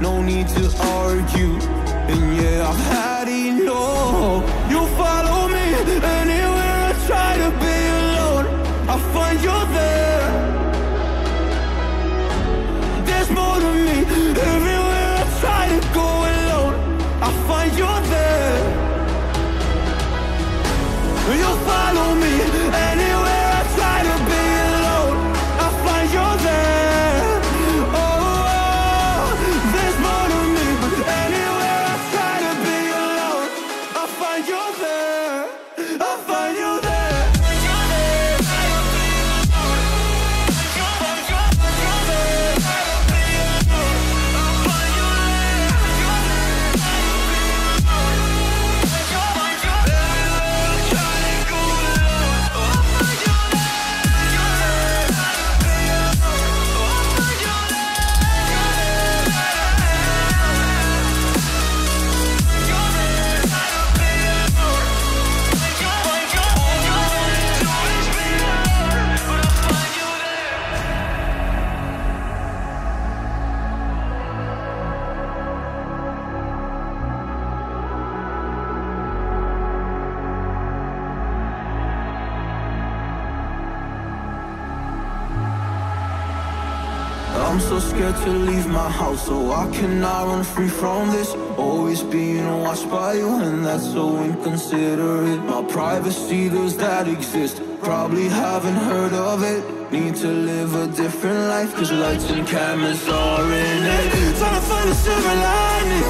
No need to argue. And yeah, I've had enough. Find you there. I'll find you there. I'm so scared to leave my house, so I cannot run free from this. Always being watched by you, and that's so inconsiderate. My privacy, does that exist? Probably haven't heard of it. Need to live a different life, cause lights and cameras are in it. Trying to find a silver lining.